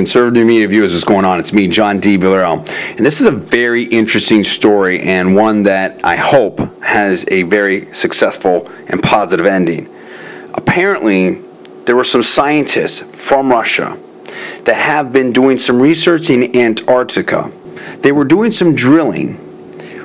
Conservative Media Viewers, what's going on? It's me, John D. Villarreal. And this is a very interesting story and one that I hope has a very successful and positive ending. Apparently, there were some scientists from Russia that have been doing some research in Antarctica. They were doing some drilling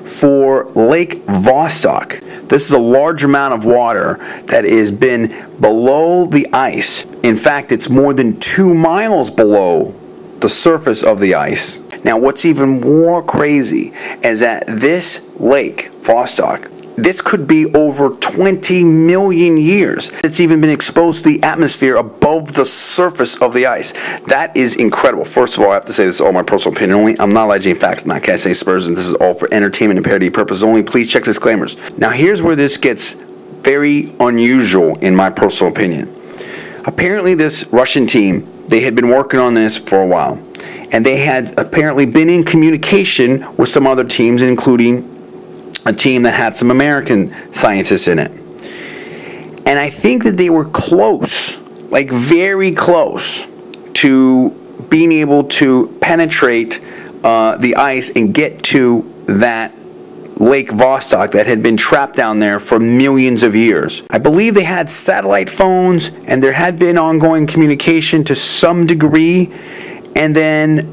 for Lake Vostok. This is a large amount of water that has been below the ice. In fact, it's more than two miles below the surface of the ice. Now, what's even more crazy is that this lake, Vostok, this could be over 20 million years. It's even been exposed to the atmosphere above the surface of the ice. That is incredible. First of all, I have to say this is all my personal opinion only. I'm not alleging facts, I'm not casting aspersions. This is all for entertainment and parody purposes only. Please check disclaimers. Now, here's where this gets very unusual in my personal opinion. Apparently, this Russian team, they had been working on this for a while. And they had apparently been in communication with some other teams, including a team that had some American scientists in it. And I think that they were close, like very close, to being able to penetrate uh, the ice and get to that Lake Vostok that had been trapped down there for millions of years. I believe they had satellite phones and there had been ongoing communication to some degree, and then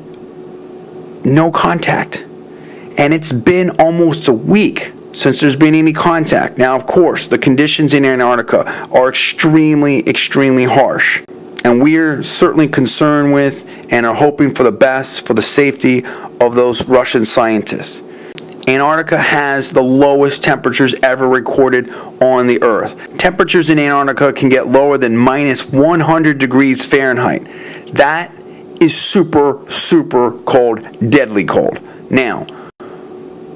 no contact and it's been almost a week since there's been any contact. Now, of course, the conditions in Antarctica are extremely, extremely harsh. And we're certainly concerned with and are hoping for the best for the safety of those Russian scientists. Antarctica has the lowest temperatures ever recorded on the Earth. Temperatures in Antarctica can get lower than minus 100 degrees Fahrenheit. That is super, super cold, deadly cold. Now,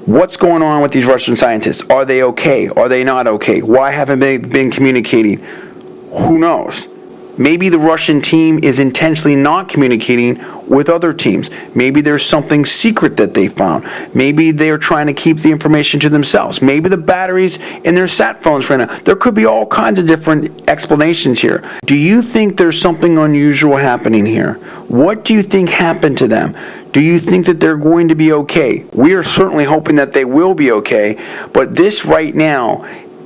What's going on with these Russian scientists? Are they okay? Are they not okay? Why haven't they been communicating? Who knows? Maybe the Russian team is intentionally not communicating with other teams. Maybe there's something secret that they found. Maybe they're trying to keep the information to themselves. Maybe the batteries in their sat phones ran out. There could be all kinds of different explanations here. Do you think there's something unusual happening here? What do you think happened to them? Do you think that they're going to be okay? We are certainly hoping that they will be okay, but this right now,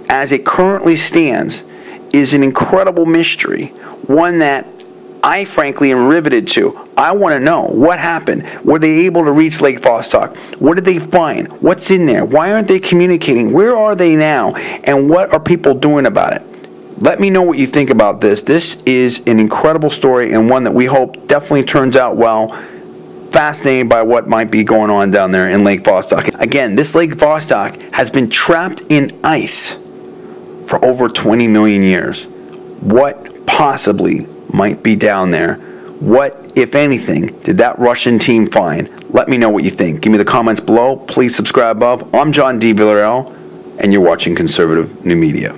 as it currently stands, is an incredible mystery, one that I frankly am riveted to. I want to know what happened. Were they able to reach Lake Vostok? What did they find? What's in there? Why aren't they communicating? Where are they now? And what are people doing about it? Let me know what you think about this. This is an incredible story and one that we hope definitely turns out well fascinated by what might be going on down there in Lake Vostok. Again, this Lake Vostok has been trapped in ice for over 20 million years. What possibly might be down there? What, if anything, did that Russian team find? Let me know what you think. Give me the comments below. Please subscribe above. I'm John D. Villarreal, and you're watching Conservative New Media.